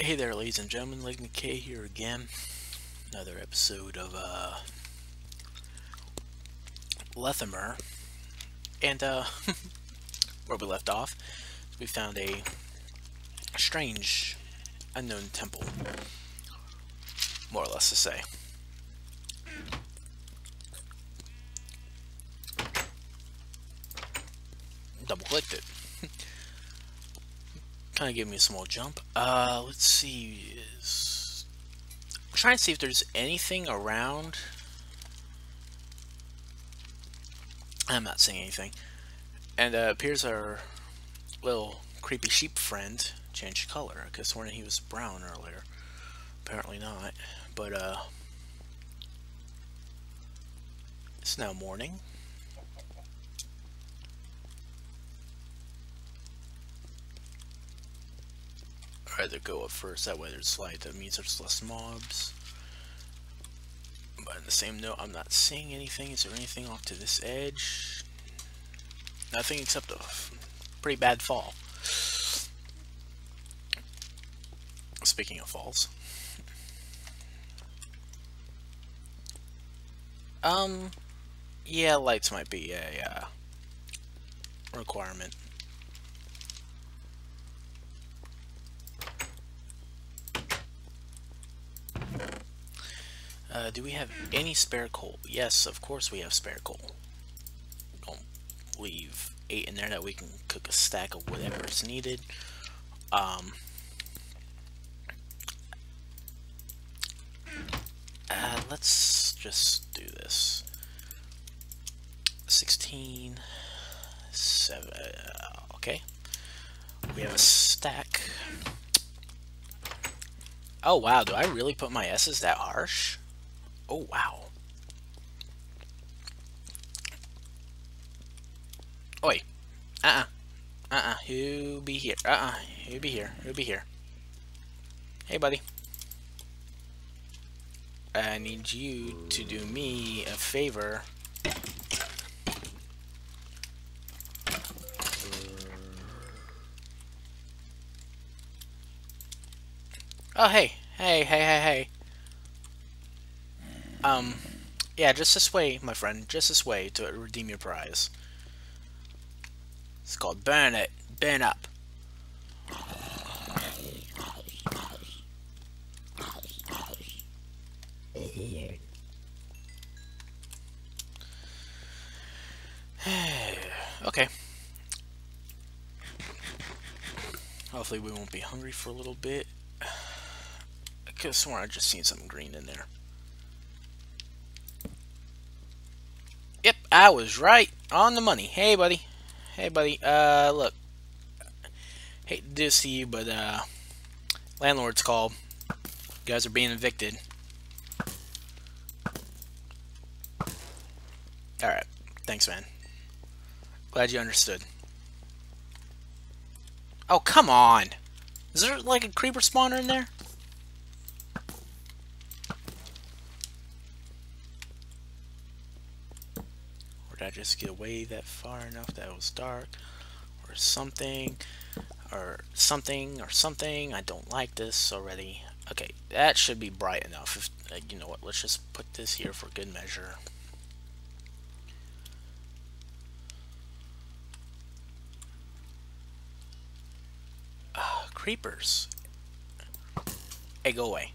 Hey there, ladies and gentlemen, LegnaK here again. Another episode of uh, Lethamyr. And uh, where we left off, we found a strange, unknown temple, more or less to say. Double clicked it. Kind of give me a small jump. Uh, let's see. I'm trying to see if there's anything around. I'm not seeing anything. And uh, appears our little creepy sheep friend changed color. I could he was brown earlier. Apparently not. But, uh... It's now morning. Rather go up first, that way there's light, that means there's less mobs. But in the same note, I'm not seeing anything. Is there anything off to this edge? Nothing except a pretty bad fall. Speaking of falls. Um, yeah, lights might be a uh, requirement. Uh, do we have any spare coal? Yes, of course we have spare coal. Don't leave eight in there that we can cook a stack of whatever is needed. Um, uh, let's just do this. 16, 7, uh, okay. We have a stack. Oh wow, do I really put my S's that harsh? Oh, wow. Oi. Uh-uh. Uh-uh. Who be here? Uh-uh. Who be here? Who be here? Hey, buddy. I need you to do me a favor. Oh, hey. Hey, hey, hey, hey. Um, yeah, just this way, my friend. Just this way to redeem your prize. It's called Burn It. Burn Up. okay. Hopefully we won't be hungry for a little bit. I could have sworn I just seen something green in there. I was right on the money. Hey, buddy. Hey, buddy. Uh, look. Hate to do this to you, but, uh, landlord's called. You guys are being evicted. Alright. Thanks, man. Glad you understood. Oh, come on! Is there, like, a creeper spawner in there? Just get away that far enough that it was dark? Or something? Or something? Or something? I don't like this already. Okay, that should be bright enough. If, uh, you know what, let's just put this here for good measure. Uh, creepers. Hey, go away.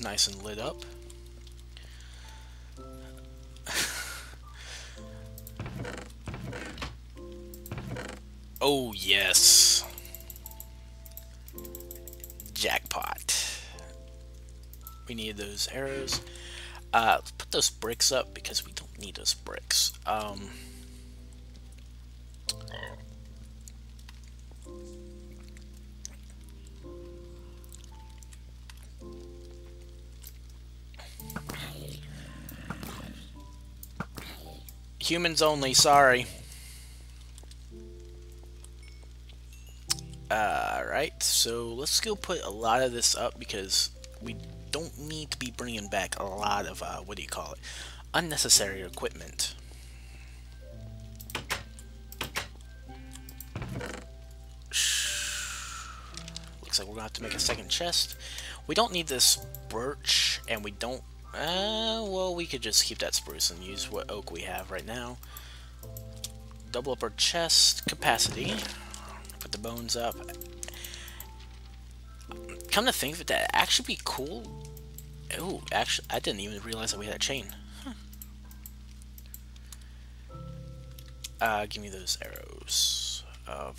Nice and lit up. oh, yes. Jackpot. We need those arrows. Uh, put those bricks up because we don't need those bricks. Um... Humans only, sorry. Alright, so let's go put a lot of this up because we don't need to be bringing back a lot of, uh, what do you call it, unnecessary equipment. Looks like we're going to have to make a second chest. We don't need this birch, and we don't... Uh, well, we could just keep that spruce and use what oak we have right now. Double up our chest capacity. Put the bones up. Come to think of it, that actually be cool. Oh, actually, I didn't even realize that we had a chain. Huh. Uh, give me those arrows. Uh,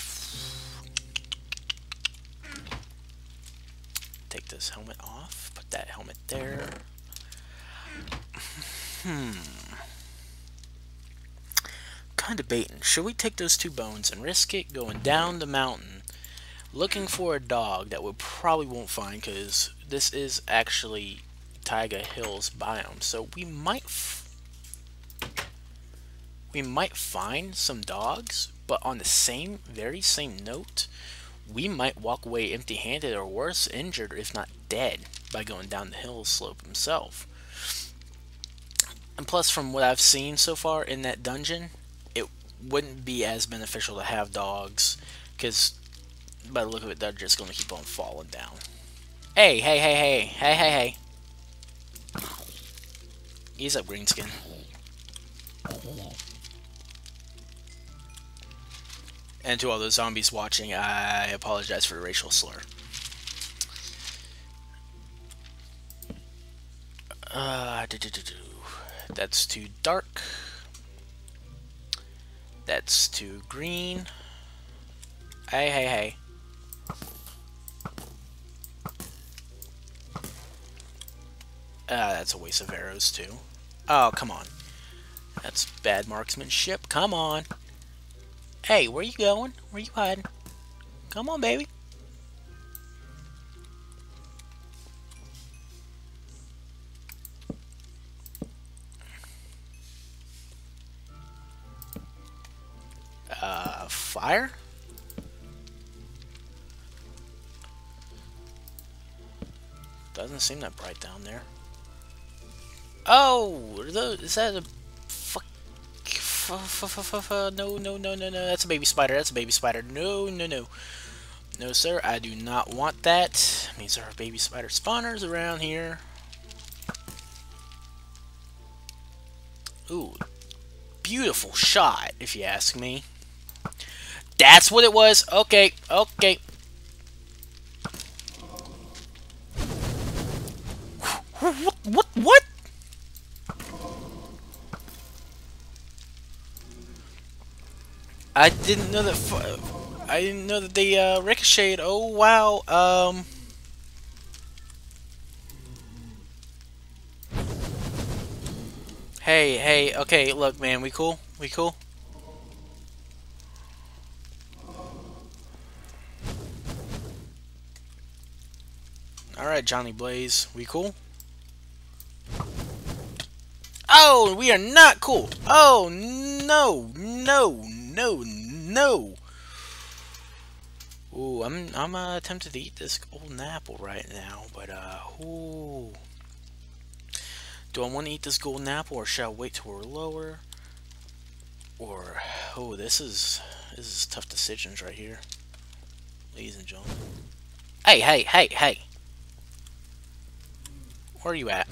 take this helmet off. Put that helmet there. Hmm. Kind of baiting. Should we take those two bones and risk it going down the mountain looking for a dog that we probably won't find because this is actually Taiga Hills biome. So we might we might find some dogs, but on the same very same note, we might walk away empty-handed or worse, injured if not dead by going down the hill slope himself. And plus, from what I've seen so far in that dungeon, it wouldn't be as beneficial to have dogs because by the look of it, they're just going to keep on falling down. Hey, hey, hey, hey, hey, hey, hey. Ease up, Greenskin. And to all those zombies watching, I apologize for the racial slur. Uh, doo -doo -doo that's too dark. That's too green. Hey, hey, hey. Uh, that's a waste of arrows, too. Oh, come on. That's bad marksmanship. Come on. Hey, where you going? Where you hiding? Come on, baby. Doesn't seem that bright down there. Oh, is that a fuck? No, no, no, no, no. That's a baby spider. That's a baby spider. No, no, no. No, sir. I do not want that. These are baby spider spawners around here. Ooh, beautiful shot, if you ask me. That's what it was. Okay, okay. What? What? What? I didn't know that. I didn't know that they uh, ricocheted. Oh wow. Um. Hey, hey. Okay, look, man. We cool? We cool? Alright, Johnny Blaze. We cool? Oh, we are not cool. Oh, no, no, no, no. Ooh, I'm I'm uh, tempted to eat this golden apple right now, but uh, ooh. Do I want to eat this golden apple, or shall I wait till we're lower? Or oh, this is this is tough decisions right here, ladies and gentlemen. Hey, hey, hey, hey! Where are you at?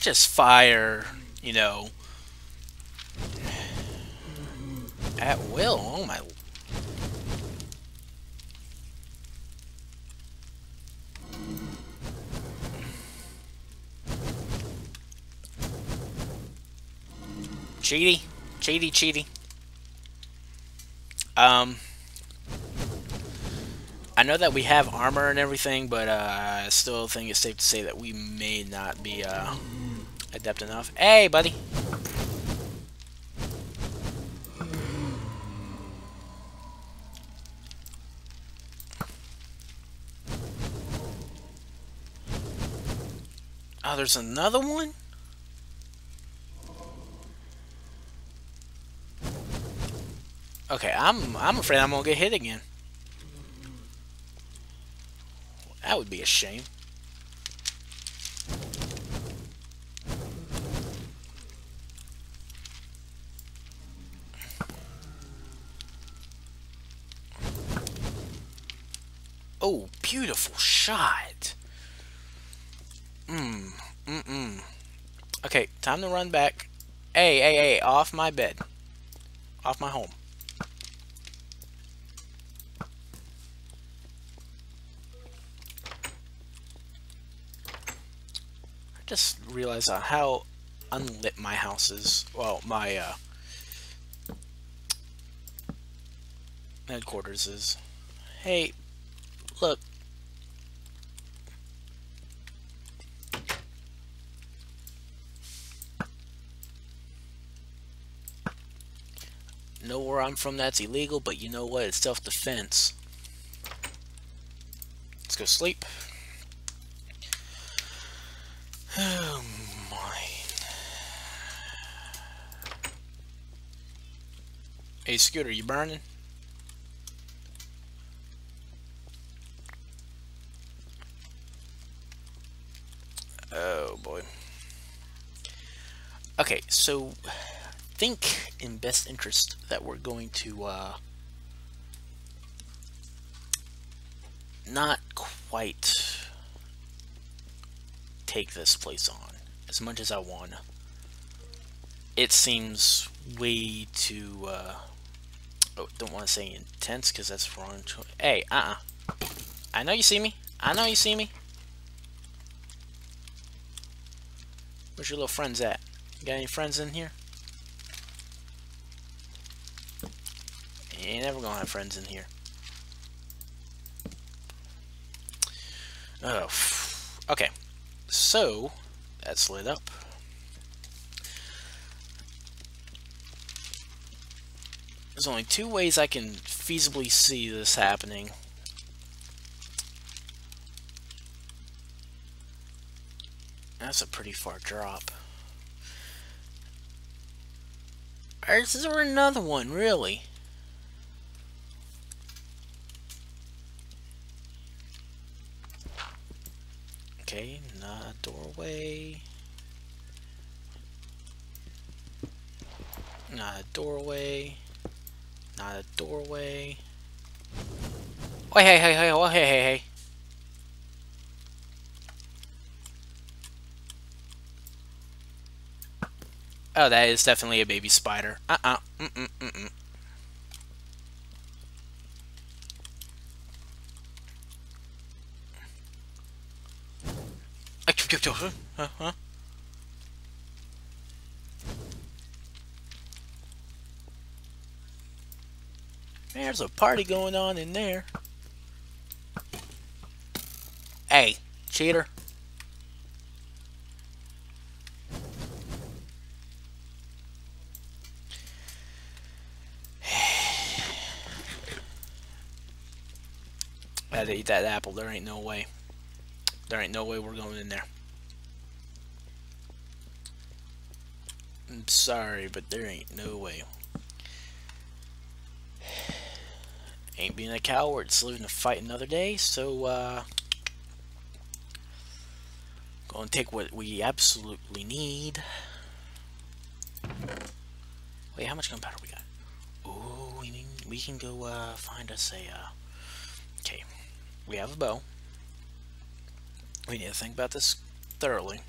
They just fire, you know, at will. Oh my. Cheaty, cheaty, cheaty. Um, I know that we have armor and everything, but uh, I still think it's safe to say that we may not be uh, adept enough. Hey, buddy! Oh, there's another one? Okay, I'm I'm afraid I'm gonna get hit again. That would be a shame. Shot. Mmm, mm-mm. Okay, time to run back. Hey, hey, hey, off my bed. Off my home. I just realized uh, how unlit my house is. Well, my, uh, headquarters is. Hey, look, From that's illegal, but you know what? It's self-defense. Let's go sleep. Oh my. Hey Scooter, you burning? Oh boy. Okay, so think in best interest that we're going to uh, not quite take this place on as much as I want. It seems way too, uh, oh, don't want to say intense because that's wrong. Hey, uh-uh. I know you see me. I know you see me. Where's your little friends at? You got any friends in here? You ain't never gonna have friends in here. Oh, okay. So, that's lit up. There's only two ways I can feasibly see this happening. That's a pretty far drop. Is there another one, really? Okay, not a doorway. Not a doorway. Not a doorway. Oh, hey, hey, hey, oh, hey, hey, hey. Oh, that is definitely a baby spider. Uh-uh. Huh? Huh? There's a party going on in there. Hey, cheater. I had to eat that apple. There ain't no way. There ain't no way we're going in there. I'm sorry, but there ain't no way. Ain't being a coward, it's living to fight another day, so, uh... Go and take what we absolutely need. Wait, how much gunpowder we got? Ooh, we, we can go, uh, find us a, uh... Okay, we have a bow. We need to think about this thoroughly.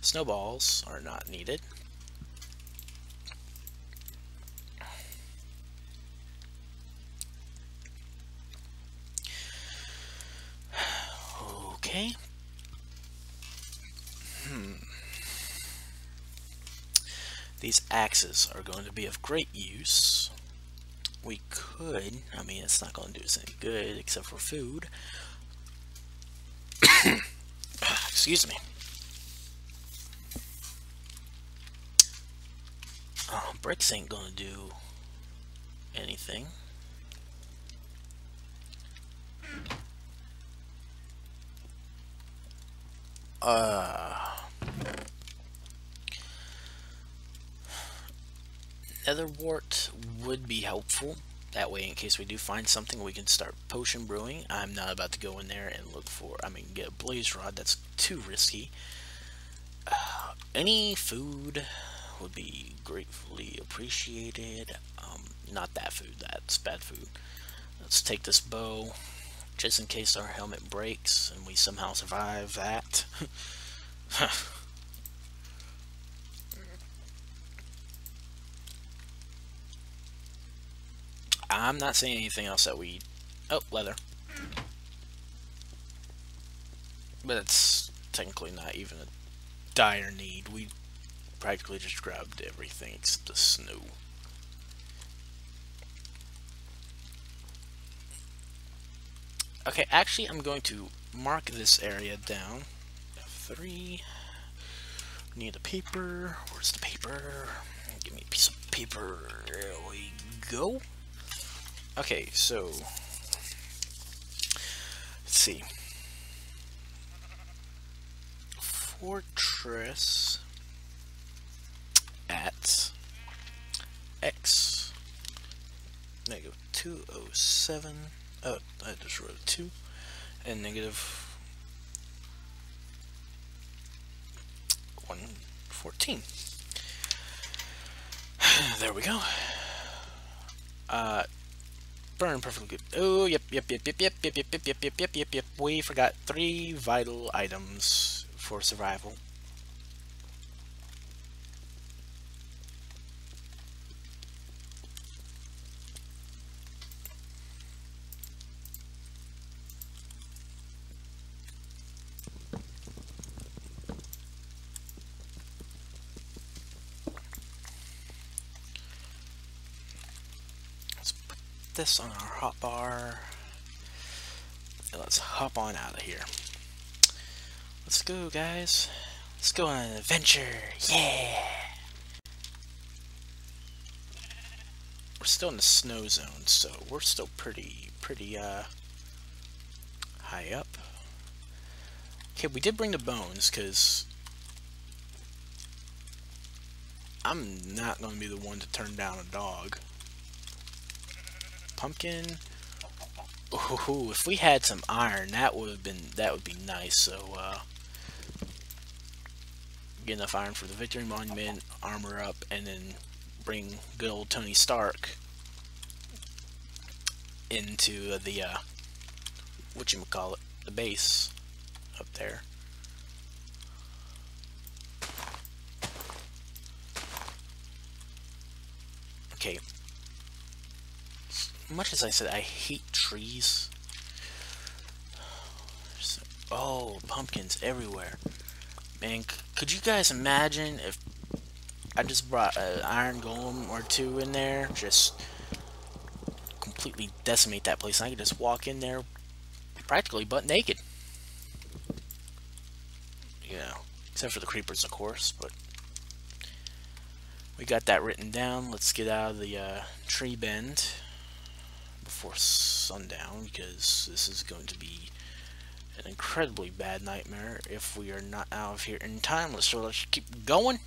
Snowballs are not needed. Okay. Hmm. These axes are going to be of great use. We could, I mean, it's not going to do us any good except for food. Excuse me. Oh, bricks ain't gonna do anything. Uh, nether wart would be helpful. That way, in case we do find something, we can start potion brewing. I'm not about to go in there and look for, I mean, get a blaze rod. That's too risky. Uh, any food would be gratefully appreciated. Um, not that food, that's bad food. Let's take this bow, just in case our helmet breaks and we somehow survive that. I'm not saying anything else that we... Oh, leather. But it's technically not even a dire need. We practically just grabbed everything except the snow. Okay, actually I'm going to mark this area down. Three. Need a paper. Where's the paper? Give me a piece of paper. There we go. Okay, so let's see. Fortress at x negative 207 oh I just wrote 2 and negative 114 there we go uh burn perfectly good oh yep yep yep yep yep yep yep yep yep yep yep yep yep we forgot three vital items for survival this on our hotbar. Let's hop on out of here. Let's go, guys. Let's go on an adventure. Yeah! We're still in the snow zone, so we're still pretty, pretty, uh, high up. Okay, we did bring the bones, because I'm not going to be the one to turn down a dog pumpkin. Ooh, if we had some iron, that would have been that would be nice. So uh, get enough iron for the victory monument, armor up, and then bring good old Tony Stark into the uh, what you call it, the base up there. Okay, much as I said I hate trees, oh, pumpkins everywhere. Man, could you guys imagine if I just brought an iron golem or two in there, just completely decimate that place, and I could just walk in there practically butt naked. You know, except for the creepers, of course, but we got that written down. Let's get out of the uh, tree bend before sundown because this is going to be an incredibly bad nightmare if we are not out of here in time. Let's, so let's keep going.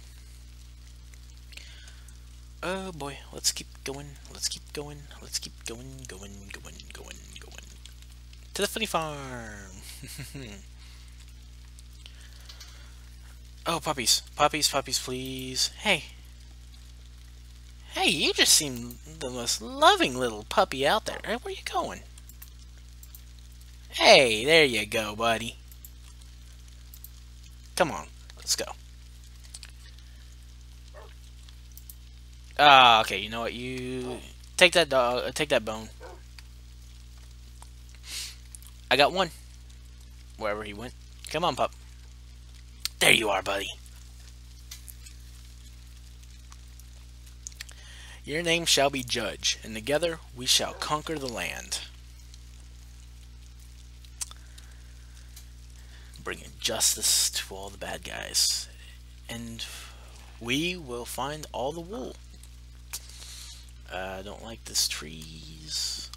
Oh boy, let's keep going, let's keep going, let's keep going, going, going, going, going. To the funny farm! oh, puppies, puppies, puppies, please. Hey, Hey, you just seem the most loving little puppy out there. Hey, where you going? Hey, there you go, buddy. Come on, let's go. Ah, uh, okay. You know what? You take that dog. Uh, take that bone. I got one. Wherever he went. Come on, pup. There you are, buddy. Your name shall be Judge, and together we shall conquer the land. Bringing justice to all the bad guys. And we will find all the wool. I uh, don't like this trees.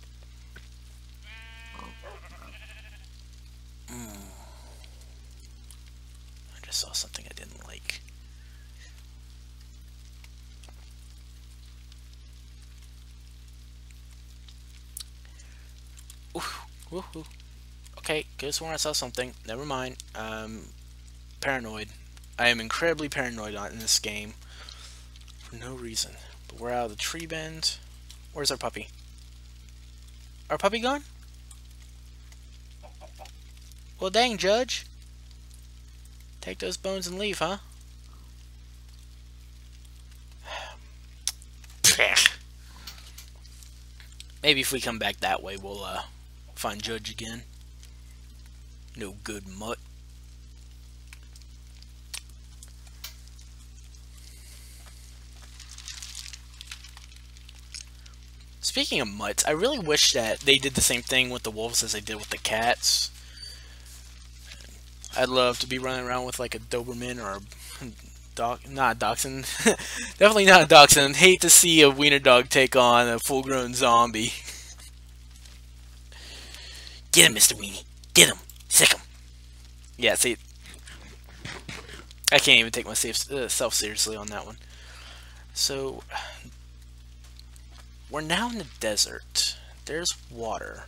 Mm. I just saw something I didn't Okay, guess where I saw something. Never mind. Um, paranoid. I am incredibly paranoid in this game. For no reason. But we're out of the tree bend. Where's our puppy? Our puppy gone? Well, dang, Judge. Take those bones and leave, huh? Maybe if we come back that way, we'll uh, find Judge again. No good mutt. Speaking of mutts, I really wish that they did the same thing with the wolves as they did with the cats. I'd love to be running around with like a Doberman or a dog, not a dachshund, definitely not a dachshund. Hate to see a wiener dog take on a full-grown zombie. Get him, Mr. Weenie. Get him. Sick him. Yeah, see, I can't even take myself uh, seriously on that one. So, we're now in the desert. There's water.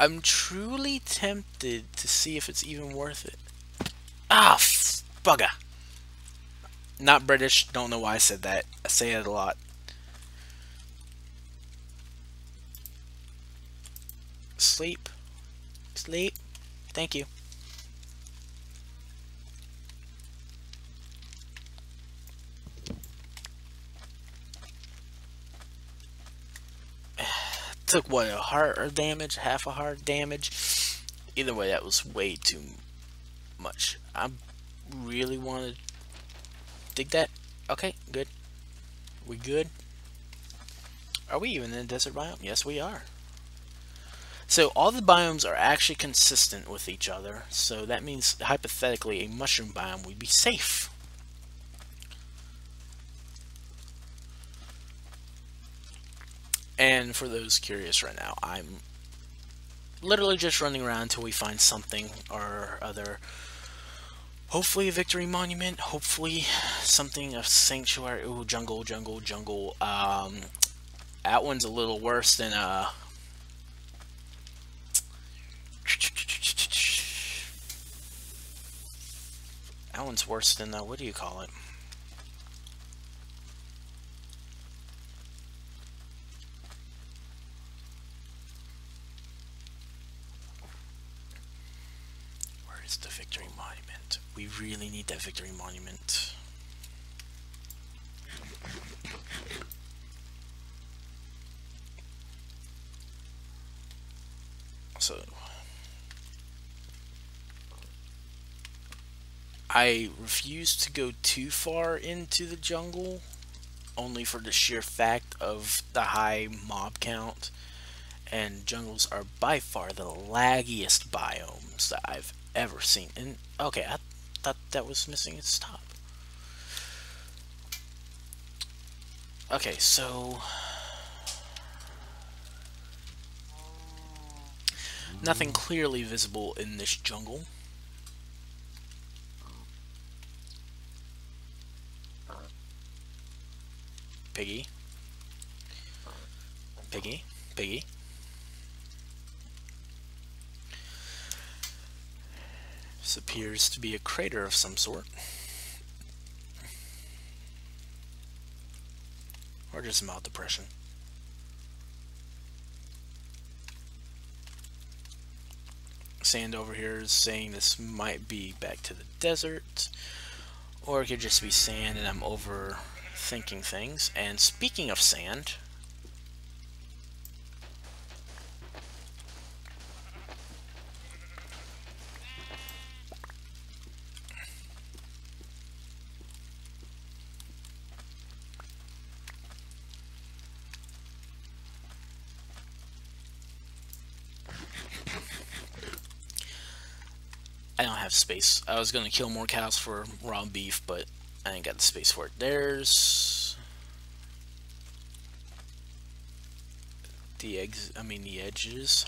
I'm truly tempted to see if it's even worth it. Ah, bugger. Not British, don't know why I said that. I say it a lot. Sleep. Sleep. Thank you. took what a heart or damage, half a heart damage. Either way, that was way too much. I really want to dig that. Okay, good. We good? Are we even in a desert biome? Yes, we are. So all the biomes are actually consistent with each other. So that means hypothetically a mushroom biome would be safe. And for those curious right now, I'm literally just running around until we find something or other. Hopefully a victory monument, hopefully something of sanctuary. Ooh, jungle, jungle, jungle. Um, that one's a little worse than uh That one's worse than, uh, what do you call it? is the victory monument? We really need that victory monument. I refuse to go too far into the jungle only for the sheer fact of the high mob count and jungles are by far the laggiest biomes that I've ever seen. And okay, I thought that was missing its top. Okay, so nothing clearly visible in this jungle. Piggy. Piggy. Piggy. This appears to be a crater of some sort. Or just a mild depression. Sand over here is saying this might be back to the desert. Or it could just be sand and I'm overthinking things. And speaking of sand, I don't have space. I was going to kill more cows for raw beef, but I ain't got the space for it. There's the eggs, I mean the edges.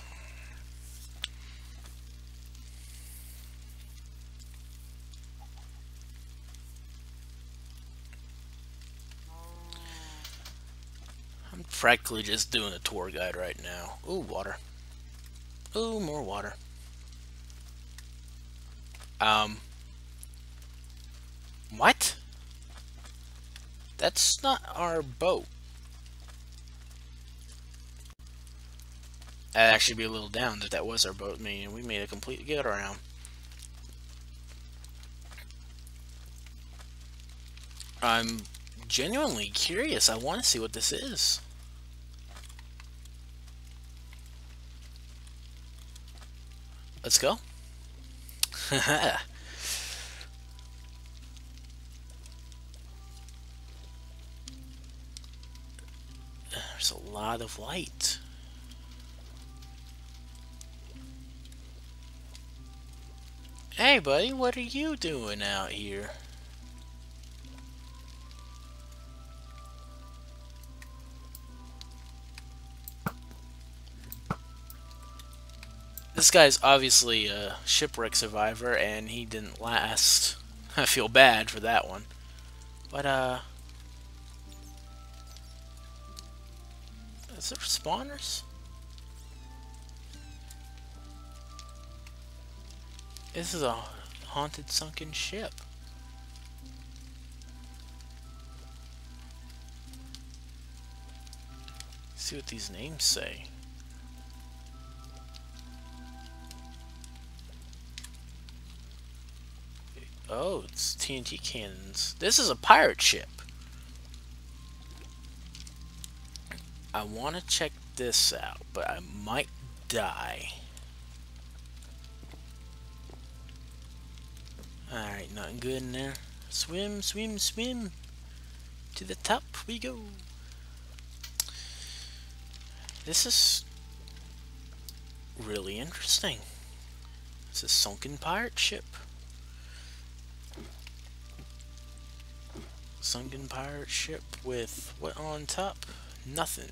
I'm practically just doing a tour guide right now. Ooh, water. Ooh, more water. Um, what? That's not our boat. I'd actually be a little down that that was our boat. I mean, we made a complete get around. I'm genuinely curious. I want to see what this is. Let's go. lot of light. Hey buddy, what are you doing out here? This guy's obviously a shipwreck survivor and he didn't last. I feel bad for that one. But, uh... Is there spawners? This is a haunted sunken ship. Let's see what these names say. Oh, it's TNT cannons. This is a pirate ship. I want to check this out, but I might die. Alright, nothing good in there. Swim, swim, swim. To the top we go. This is really interesting. It's a sunken pirate ship. Sunken pirate ship with what on top? Nothing.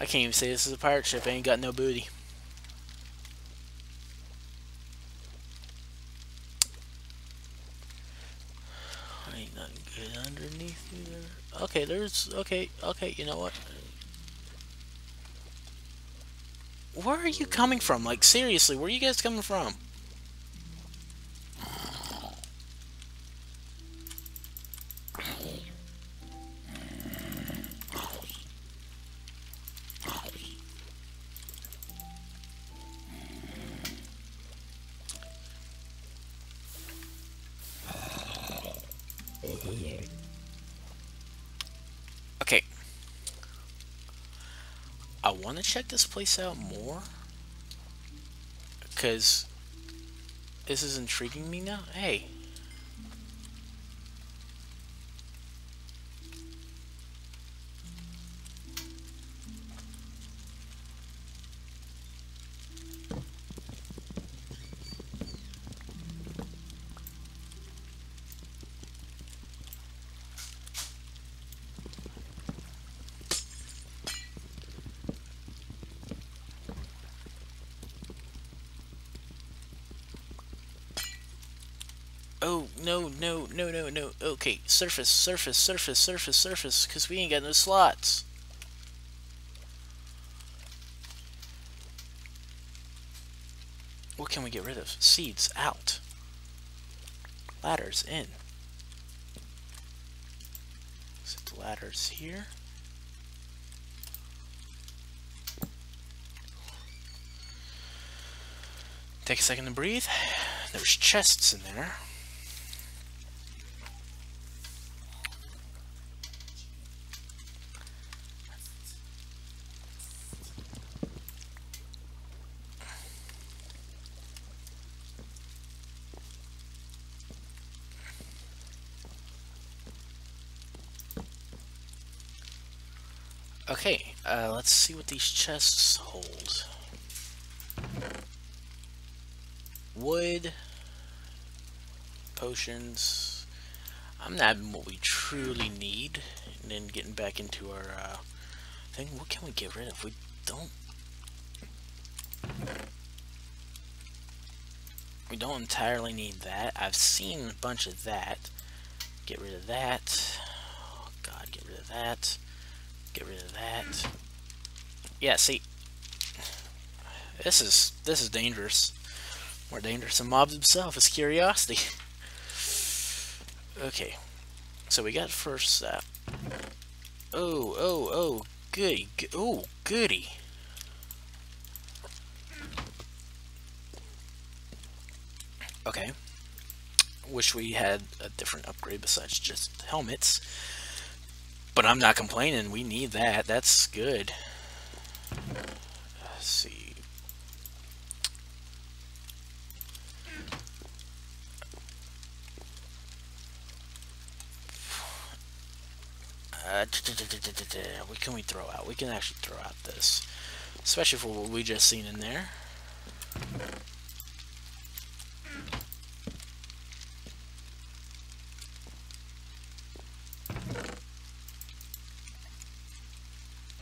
I can't even say this is a pirate ship. I ain't got no booty. Ain't nothing good underneath either. Okay, there's... Okay, okay, you know what? Where are you coming from? Like, seriously, where are you guys coming from? Check this place out more. Because this is intriguing me now. Hey, No, no, no, no, no. Okay, surface, surface, surface, surface, surface, because we ain't got no slots. What can we get rid of? Seeds, out. Ladders, in. Set the ladders here. Take a second to breathe. There's chests in there. Okay, uh, let's see what these chests hold. Wood, potions. I'm not what we truly need. And then getting back into our uh, thing. What can we get rid of? We don't. We don't entirely need that. I've seen a bunch of that. Get rid of that. Oh god, get rid of that. Get rid of that. Yeah, see. This is this is dangerous. More dangerous than mobs himself is curiosity. okay. So we got first that. Oh, oh, oh, goody. Oh, goody. Okay. Wish we had a different upgrade besides just helmets. But I'm not complaining. We need that. That's good. Let's see. Uh, what can we throw out? We can actually throw out this. Especially for what we just seen in there.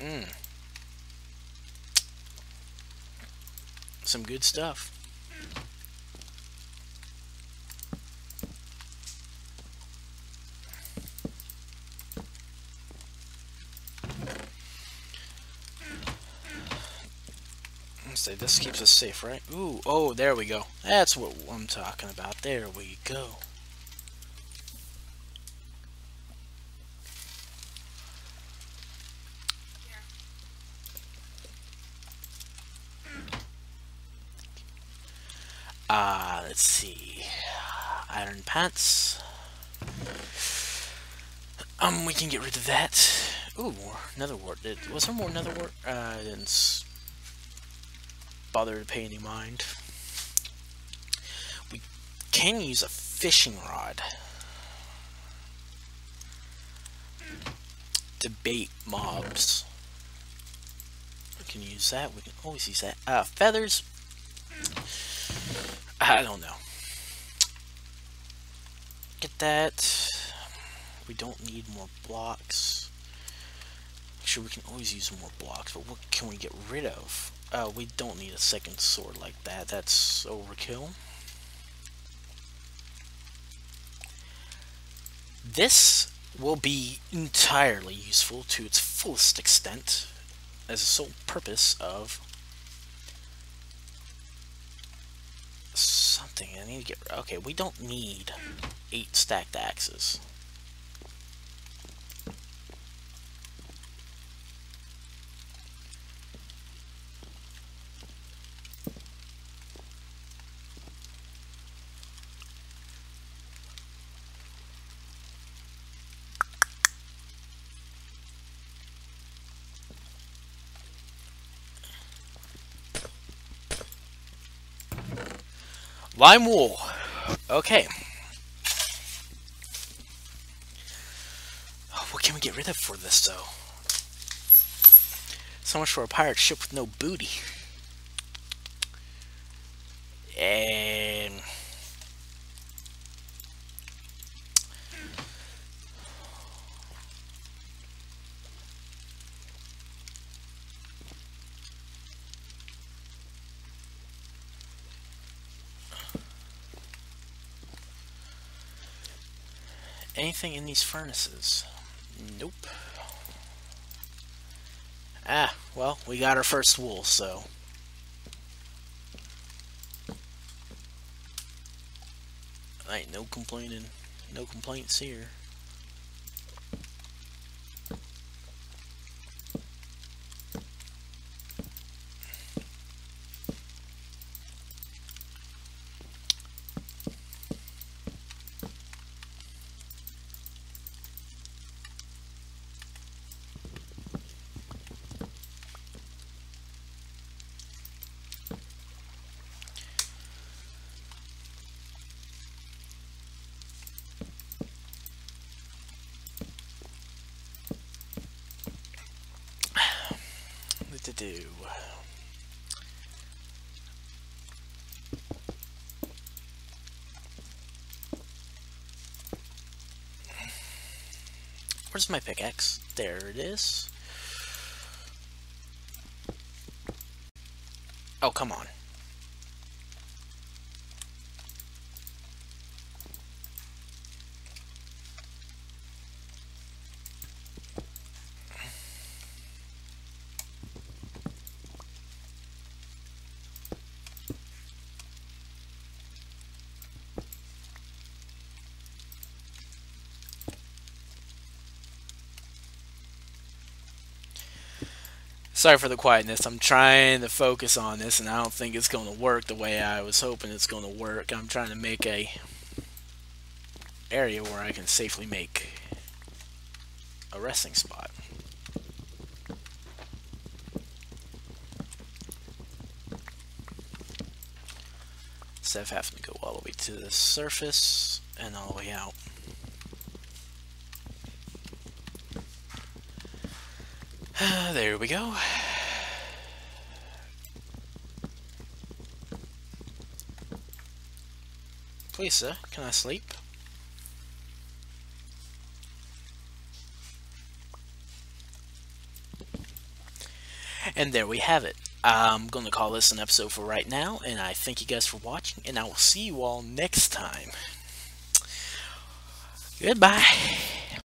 Mmm. Some good stuff. say this keeps us safe, right? Ooh, oh, there we go. That's what I'm talking about. There we go. Uh, let's see. Iron pants. Um, we can get rid of that. Ooh, another wart. Did, Was there more nether wart? Uh, I didn't bother to pay any mind. We can use a fishing rod to bait mobs. We can use that. We can always use that. Uh, feathers. I don't know. Get that. We don't need more blocks. Sure, we can always use more blocks, but what can we get rid of? Uh, we don't need a second sword like that. That's overkill. This will be entirely useful to its fullest extent as a sole purpose of something. I need to get... Okay, we don't need eight stacked axes. Lime wool. Okay. Oh, what can we get rid of for this, though? So much for a pirate ship with no booty. And... anything in these furnaces? Nope. Ah, well, we got our first wool, so... Ain't no complaining, no complaints here. To do. Where's my pickaxe? There it is. Oh, come on. Sorry for the quietness. I'm trying to focus on this, and I don't think it's going to work the way I was hoping it's going to work. I'm trying to make a area where I can safely make a resting spot. Instead of having to go all the way to the surface and all the way out. There we go. Please, sir, can I sleep? And there we have it. I'm going to call this an episode for right now, and I thank you guys for watching, and I will see you all next time. Goodbye.